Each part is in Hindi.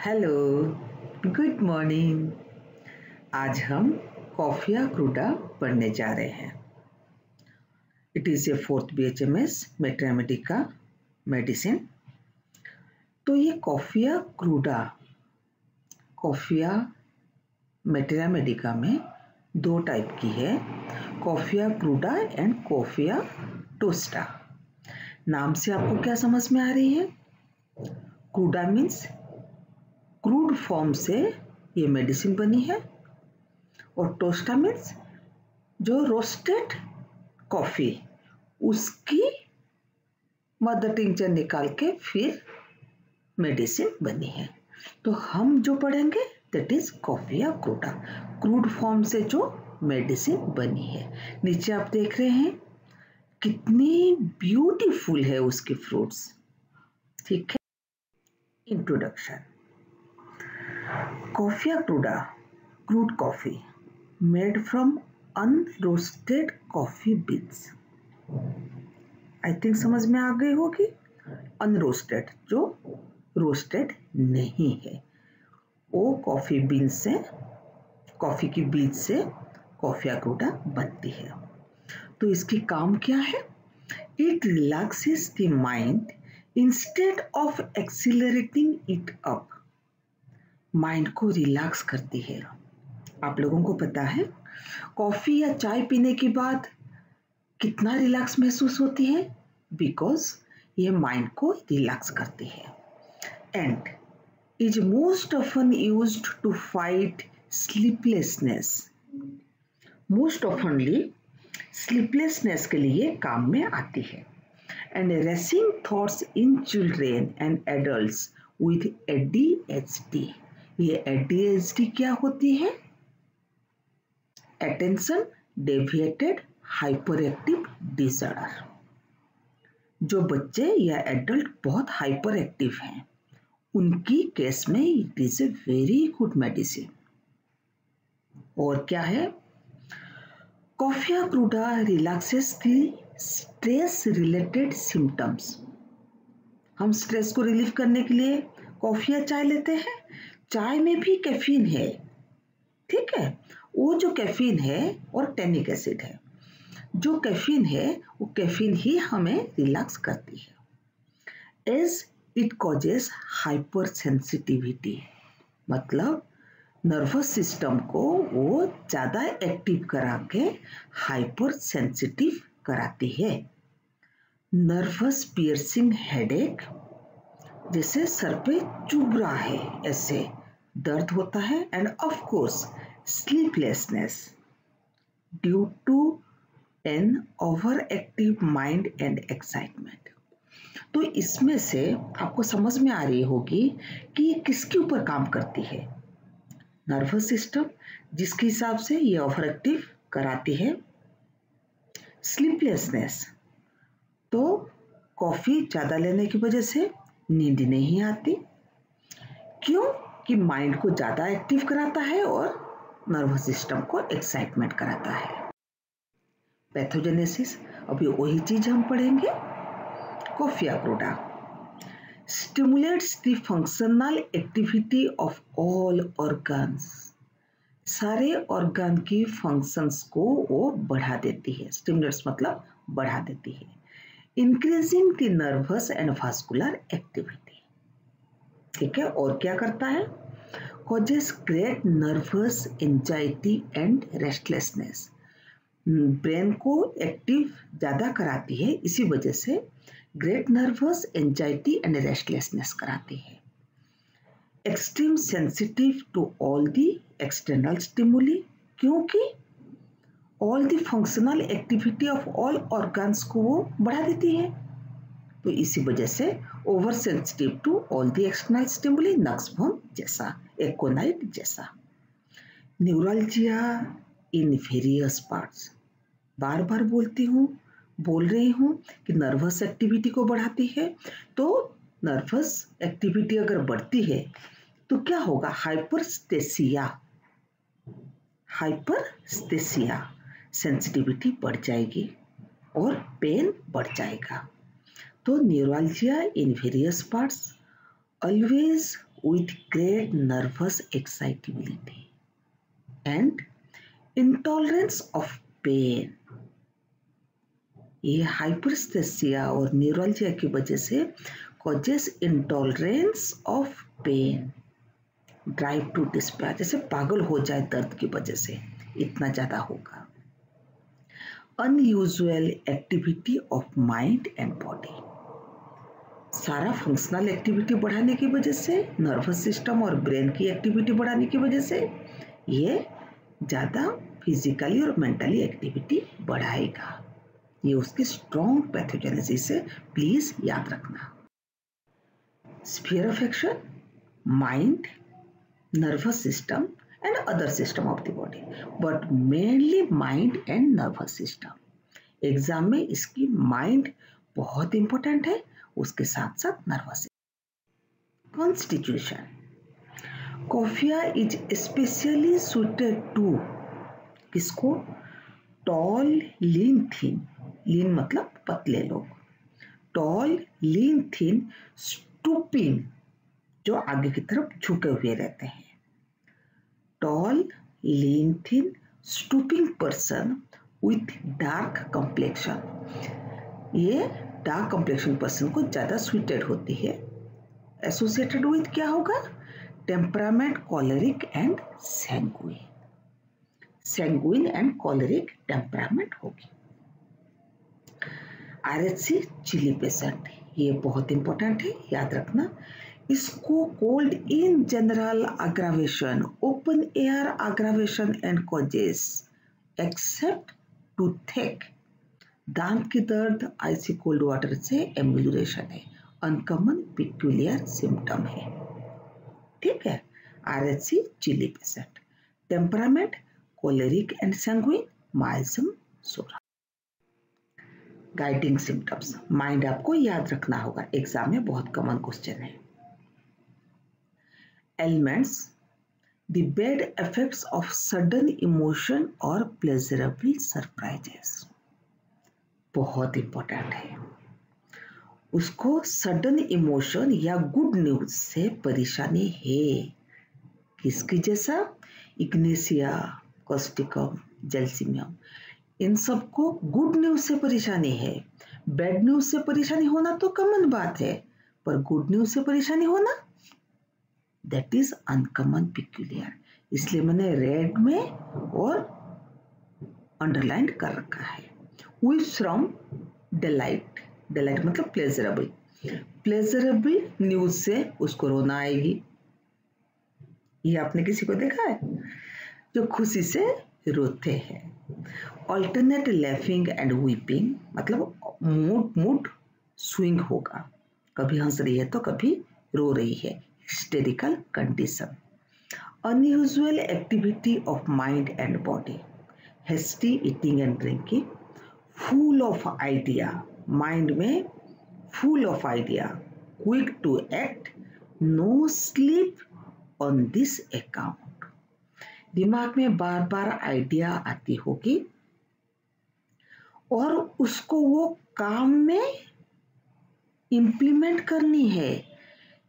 हेलो गुड मॉर्निंग आज हम कॉफिया क्रूडा पढ़ने जा रहे हैं। It is a fourth B H M S materia medica medicine तो ये कॉफिया क्रूडा, कॉफिया मेट्रामेडिका में दो टाइप की है, Coffea cruda and Coffea tosta. नाम से आपको क्या समझ में आ रही है? क्रूडा मीन्स क्रूड फॉर्म से ये मेडिसिन बनी है और टोस्टा मीन्स जो रोस्टेड कॉफ़ी उसकी मदर टिंचर निकाल के फिर मेडिसिन बनी है। तो हम जो पढ़ेंगे दैट इज़ कॉफ़ी या क्रूडा क्रूड फॉर्म से जो मेडिसिन बनी है। नीचे आप देख रहे हैं, कितनी ब्यूटीफुल है उसकी फ्रूट्स ठीक है? Introduction coffea cruda crude coffee, made from unroasted coffee beans. I think समझ में आ गई होगी? अनरोस्टेड, जो रोस्टेड नहीं है। वो कॉफ़ी बीन से, कॉफ़ी की बीज से कॉफिया क्रूडा बनती है। तो इसकी काम क्या है? It relaxes the mind instead of accelerating it up mind को रिलैक्स करती है। आप लोगों को पता है, कॉफ़ी या चाय पीने के बाद कितना रिलैक्स महसूस होती है? बिकॉज़ ये माइंड को रिलैक्स करती है। And is most often use to fight sleeplessness. Most oftenly sleeplessness के लिए काम में आती है। And racing thoughts in children and adult with ADHD ये एडीएचडी क्या होती है? Attention deviated hyper active disorder जो बच्चे या एडल्ट बहुत हाइपर एक्टिव हैं, उनकी केस में it is a very good medicine और क्या है? Coffea cruda relaxes the stress related symptoms हम स्ट्रेस को रिलीव करने के लिए कॉफिया चाय लेते हैं चाय में भी कैफीन है। ठीक है? वो जो कैफीन है और टेनिक एसिड है, जो कैफीन है, वो कैफीन ही हमें रिलैक्स करती है। As it causes hyper sensitivity मतलब नर्वस सिस्टम को वो ज़्यादा एक्टिव करा के हाइपर सेंसिटिव कराती है। नर्वस पियर्सिंग हेडेक, जैसे सर पे चुभ रहा है ऐसे दर्द होता है and of course sleeplessness due to an over active mind and excitement तो इसमें से आपको समझ में आ रही होगी कि ये किसके ऊपर काम करती है? नर्वस सिस्टम जिसके हिसाब से ये ओवर एक्टिव कराती है. स्लीपलेसनेस तो कॉफ़ी ज़्यादा लेने की वजह से नींद नहीं आती. क्यों? कि माइंड को ज़्यादा एक्टिव कराता है और नर्वस सिस्टम को एक्साइटमेंट कराता है। पैथोजेनेसिस अभी वही चीज़ हम पढ़ेंगे। Coffea cruda. Stimulates the functional activity of all organs सारे ऑर्गन की फ़ंक्शंस को वो बढ़ा देती है। स्टिमुलेट्स मतलब बढ़ा देती है। Increasing the nervous and vascular activity ठीक है, और क्या करता है? Causes great nervous anxiety and restlessness brain को एक्टिव ज़्यादा कराती है, इसी वजह से great nervous anxiety and restlessness कराती है। Extreme sensitive to all the external stimuli क्योंकि all the functional activity of all organs को वो बढ़ा देती है। तो इसी वजह से over sensitive to all the external stimuli नक्सबोन जैसा एकोनाइट जैसा। न्यूरल्जिया इन वेरियस पार्ट्स बार बार बोलती हूँ, बोल रही हूँ कि नर्वस एक्टिविटी को बढ़ाती है तो नर्वस एक्टिविटी अगर बढ़ती है तो क्या होगा? हाइपरस्टेसिया हाइपरस्टेसिया सेंसिटिविटी बढ़ जाएगी और पेन बढ़ जाएगा। तो neuralgia in various parts always with great nervous excitability and intolerance of pain. ये हाइपरस्थेसिया और न्यूरोलजिया की वजह से causes intolerance of pain drive to despair जैसे पागल हो जाए दर्द की वजह से, इतना ज़्यादा होगा। Unusual activity of mind and body सारा फंक्शनल एक्टिविटी बढ़ाने की वजह से नर्वस सिस्टम और ब्रेन की एक्टिविटी बढ़ाने की वजह से, ये ज़्यादा फिजिकली और मेंटली एक्टिविटी बढ़ाएगा। ये उसकी स्ट्रॉन्ग पैथोजेनेसिस से प्लीज़ याद रखना। Sphere of action mind nervous system and other system of the body but mainly mind and nervous system exam में इसकी माइंड बहुत इंपॉर्टेंट है। उसके साथ साथ nervous constitution coffea is specially suited to किसको? टॉल लीन थीन लीन मतलब पतले लोग। टॉल लीन थीन स्टूपिंग जो आगे की तरफ़ झुके हुए रहते हैं। Tall lean thin stooping person with dark complexion ये डार्क कम्प्लेक्शन पर्सन को ज़्यादा स्वीटेड होती है। एसोसिएटेड विथ क्या होगा? Temperament choleric and sanguine sanguine and choleric temperament होगी। R H C chilly patient ये बहुत इंपॉर्टेंट है, याद रखना। इसको cold in general aggravation open air aggravation and causes except to thick दांत की दर्द आइसी कोल्ड वाटर से एम्बुलेशन है। अनकॉमन पिक्यूलियर सिम्टम है। ठीक है? R H C chilly patient temperament choleric and sanguine miasm psora guiding symptoms mind आपको याद रखना होगा। एग्ज़ाम में बहुत कॉमन क्वेश्चन है। Elements the bad effects of sudden emotion और प्लेजरेबल सरप्राइजेस बहुत इंपॉर्टेंट है। उसको सडन इमोशन या गुड न्यूज़ से परेशानी है। किसकी जैसा? इग्नेसिया कॉस्टिकम जेल्सिमियम इन सबको गुड न्यूज़ से परेशानी है। बैड न्यूज़ से परेशानी होना तो कॉमन बात है, पर गुड न्यूज़ से परेशानी होना? दैट इज़ अनकॉमन पिक्यूलियर इसलिए मैंने रेड में और अंडरलाइन कर रखा है। वी फ्रॉम डिलाइट डिलाइट मतलब प्लेजरेबल प्लेजरेबल न्यूज़ से उसको रोना आएगी। ये आपने किसी को देखा है? जो खुशी से रोते हैं। ऑल्टरनेट लेफिंग एंड वीपिंग मतलब मूड मूड स्विंग होगा। कभी हंस रही है तो कभी रो रही है। Hysterical condition unusual activity of mind and body hasty eating and drinking full of idea mind में full of idea quick to act no sleep on this account दिमाग में बार बार आइडिया आती होगी और उसको वो काम में इम्प्लीमेंट करनी है।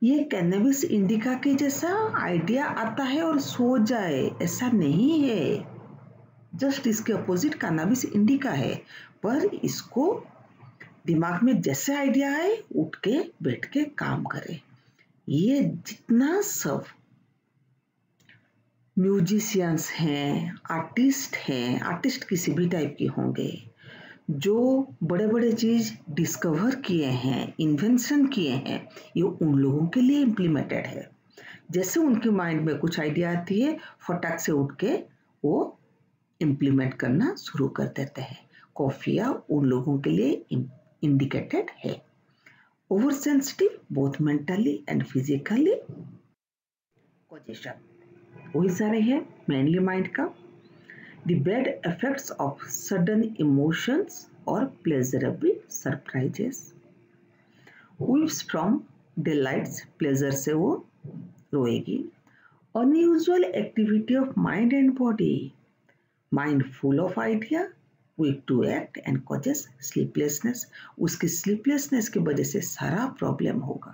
ये कैनबिस इंडिका के जैसा आइडिया आता है और सो जाए, ऐसा नहीं है। जस्ट इसके अपोजिट कैनाबिस इंडिका है। पर इसको दिमाग में जैसे आइडिया आए, उठ के, बैठ के काम करे। ये जितना सब म्यूजिशियंस हैं, आर्टिस्ट हैं, आर्टिस्ट किसी भी टाइप के होंगे, जो बड़े बड़े चीज़ डिस्कवर किए हैं, इन्वेंशन किए हैं, ये उन लोगों के लिए इम्प्लीमेंटेड है। जैसे उनके माइंड में कुछ आइडिया आती है, फटाक से उठ के वो इम्प्लीमेंट करना शुरू कर देते हैं। कॉफिया उन लोगों के लिए इंडिकेटेड है। Over sensitive both mentally and physically causation वही सारे हैं मेनली माइंड का। The bad effects of sudden emotions और pleasurable surprises weeps from delights pleasure से वो रोएगी। Unusual activity of mind and body mind full of idea weak to act and causes sleeplessness. उसकी sleeplessness की वजह से सारा प्रॉब्लम होगा।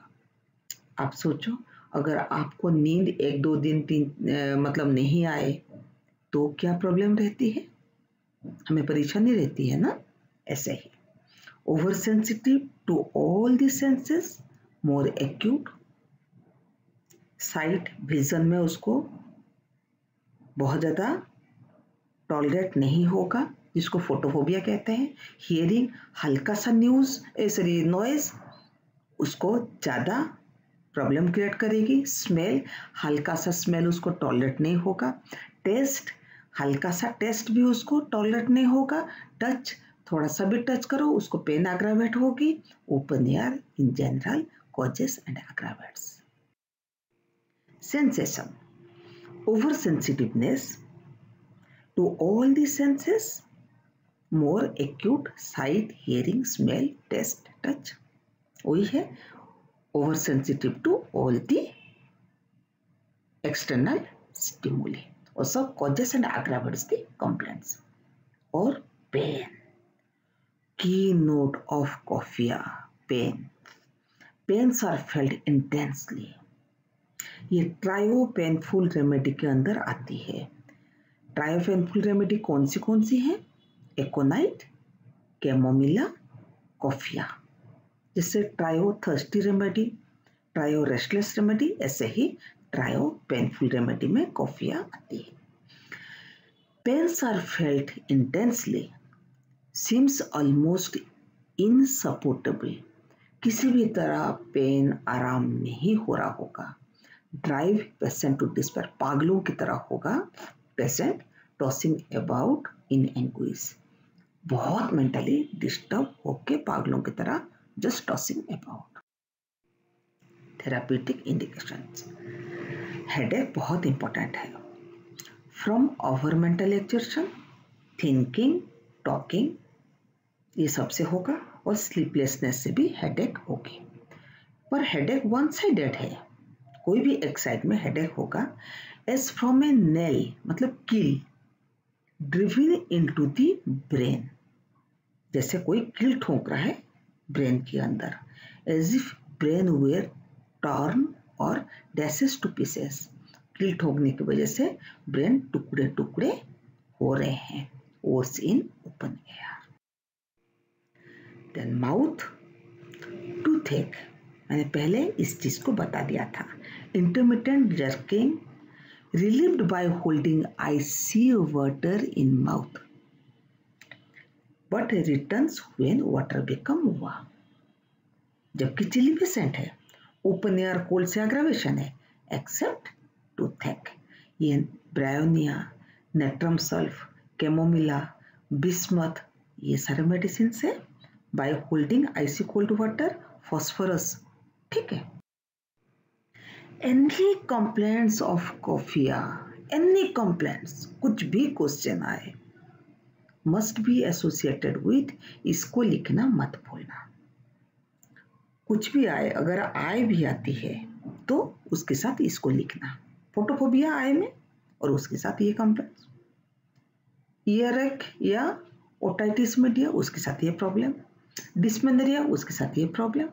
आप सोचो, अगर आपको नींद एक, दो दिन, तीन मतलब नहीं आए तो क्या प्रॉब्लम रहती है? हमें परेशानी रहती है ना? ऐसे ही। Over sensitive to all the senses more acute sight vision में उसको बहुत ज़्यादा टॉलरेट नहीं होगा। जिसको फोटोफोबिया कहते हैं। हियरिंग हल्का सा न्यूज़ सॉरी नॉइज़ उसको ज़्यादा प्रॉब्लम क्रिएट करेगी। स्मेल हल्का सा स्मेल उसको टॉलरेट नहीं होगा। टेस्ट हल्का सा टेस्ट भी उसको टॉलरेट नहीं होगा। टच थोड़ा सा भी टच करो, उसको पेन एग्रावेट होगी। Open air in general causes and aggravates sensation over sensitiveness to all the senses more acute sight hearing smell taste touch वही है over sensitive to all the external stimuli और सब causes and aggravates the complaints और पेन की note of Coffea pain pains are felt intensely ये ट्रायो पेनफुल रेमेडी के अंदर आती है. ट्रायो पेनफुल रेमेडी कौन सी कौन सी है? एकोनाइट, कैमोमिला, कॉफिया, जैसे trio thirsty remedy, trio restless remedy, ऐसे ही ट्रायो पेनफुल रेमेडी में कॉफिया आती है। Pains are felt intensely. Seems almost insupportable. किसी भी तरह पेन आराम नहीं हो रहा होगा। ड्राइव पेशेंट टू डिस्पेयर पागलों की तरह होगा। Patient tossing about in anguish बहुत मेंटली डिस्टर्ब होके पागलों की तरह just tossing about therapeutic indications headache बहुत इंपॉर्टेंट है। From over mental exertion thinking talking ये सबसे होगा और स्लीपलेसनेस से भी हेडेक होगी। पर हेडेक वन साइडेड है। कोई भी एक साइड में हेडेक होगा। एज फ्रॉम ए नेल मतलब किल driven into the brain जैसे कोई किल ठोंक रहा है ब्रेन के अंदर as if brain were torn और डैसेस टू पीसेस किल ठोकने की वजह से ब्रेन टुकड़े टुकड़े हो रहे हैं। Worse in open air then mouth toothache मैंने पहले इस चीज़ को बता दिया था। Intermittent jerking, relieved by holding icy water in mouth but returns when water become warm. जबकि चिली पेशेंट है ओपन एयर कोल्ड से अग्रावेशन है एक्सेप्ट टूथेक ये bryonia natrum sulph chamomilla bismuth ये सारे मेडिसिन है by holding icy cold water phosphorus ठीक है? Any complaints of coffea any complaints कुछ भी क्वेश्चन आए मस्ट बी एसोसिएटेड विथ इसको लिखना मत भूलना। कुछ भी आए, अगर आय भी आती है तो उसके साथ इसको लिखना। फोटोफोबिया आय में, और उसके साथ ये कंप्लेंट्स ईयर या ओटाइटिस मीडिया उसके साथ ये प्रॉब्लम डिस्मेनरिया उसके साथ ये प्रॉब्लम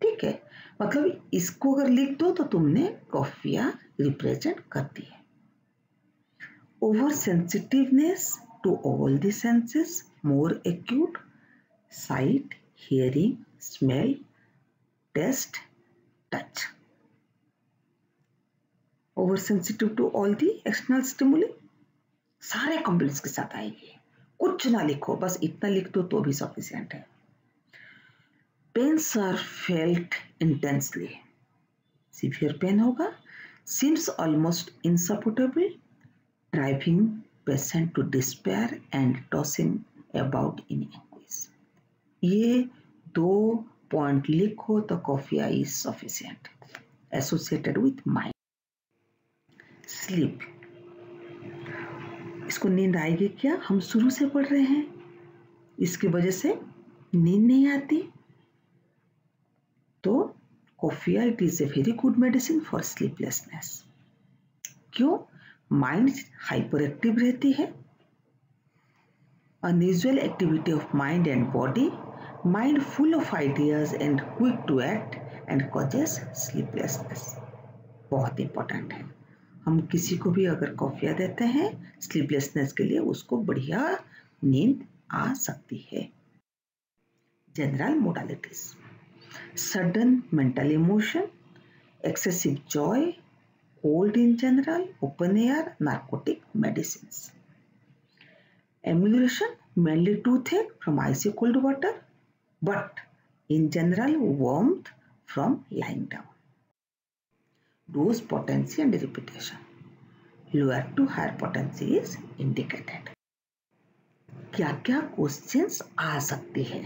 ठीक है? मतलब इसको अगर लिख दो तो तुमने कॉफिया रिप्रेजेंट कर दी है over sensitiveness to all the senses more acute sight hearing smell taste touch over sensitive to all the external stimuli सारे कंप्लेंट्स के साथ आएगी। कुछ ना लिखो, बस इतना लिख दो तो भी सफिशियंट है। Pains are felt intensely severe pain होगा। Seems almost insupportable driving patient to despair and tossing about in anguish ये दो पॉइंट लिखो तो coffea is sufficient associated with mind sleep इसको नींद आएगी क्या? हम शुरू से पढ़ रहे हैं। इसकी वजह से नींद नहीं आती। तो coffea it is a very good medicine for sleeplessness क्यों? माइंड हाइपर एक्टिव रहती है। Unusual activity of mind and body mind full of ideas and quick to act and causes sleeplessness बहुत इंपॉर्टेंट है। हम किसी को भी अगर कॉफिया देते हैं स्लीपलेसनेस के लिए उसको बढ़िया नींद आ सकती है। General modalities sudden mental emotion excessive joy cold in general open air narcotic medicines emulsion mainly toothache from icy cold water but in general warmth from lying down dose potency and repetition. Lower to higher potency is indicated. क्या क्या क्वेश्चंस आ सकती है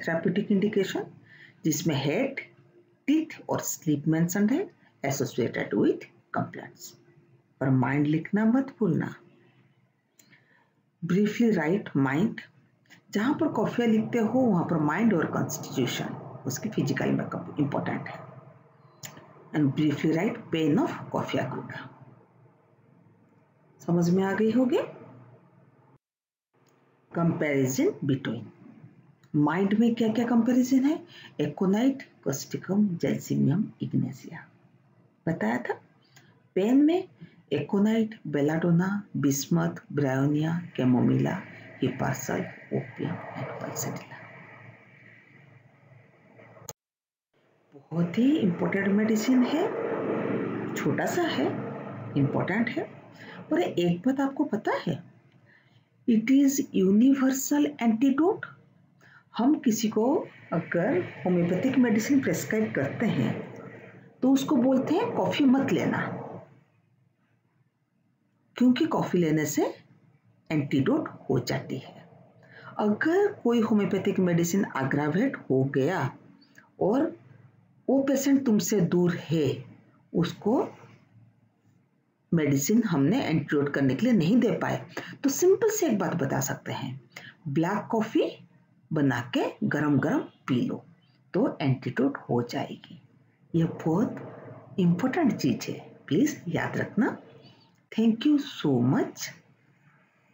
थेरापेटिक इंडिकेशन जिसमें हेड टीथ और स्लीप मेंशन है एसोसिएटेड विथ कंप्लेंट्स और माइंड लिखना मत भूलना। ब्रीफली राइट माइंड जहाँ पर कॉफिया लिखते हो, वहाँ पर माइंड और कॉन्स्टिट्यूशन उसकी फ़िज़िकल मेकअप इंपॉर्टेंट है। And briefly write pain of coffea cruda समझ में आ गई होगी? कंपैरिजन बिटवीन माइंड में क्या क्या कंपैरिजन है? एकोनाइट कोस्टिकम जेल्सिमियम इग्नेसिया बताया था। पेन में aconite, belladonna bismuth bryonia, chamomilla hepar sulph opium and pulsatilla बहुत ही इम्पोर्टेंट मेडिसिन है। छोटा सा है इम्पोर्टेंट है और एक बात आपको पता है इट इज़ यूनिवर्सल एंटीडोट हम किसी को अगर होम्योपैथिक मेडिसिन प्रेस्क्राइब करते हैं तो उसको बोलते हैं कॉफ़ी मत लेना। क्योंकि कॉफ़ी लेने से एंटीडोट हो जाती है। अगर कोई होम्योपैथिक मेडिसिन अग्रावेट हो गया और वो पेशेंट तुमसे दूर है, उसको मेडिसिन हमने एंटीडोट करने के लिए नहीं दे पाए। तो सिंपल से एक बात बता सकते हैं। ब्लैक कॉफ़ी बना के गरम गरम पी लो तो एंटीडोट हो जाएगी। यह बहुत इम्पोर्टेंट चीज़ है। प्लीज़ याद रखना। Thank you so much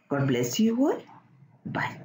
God bless you all bye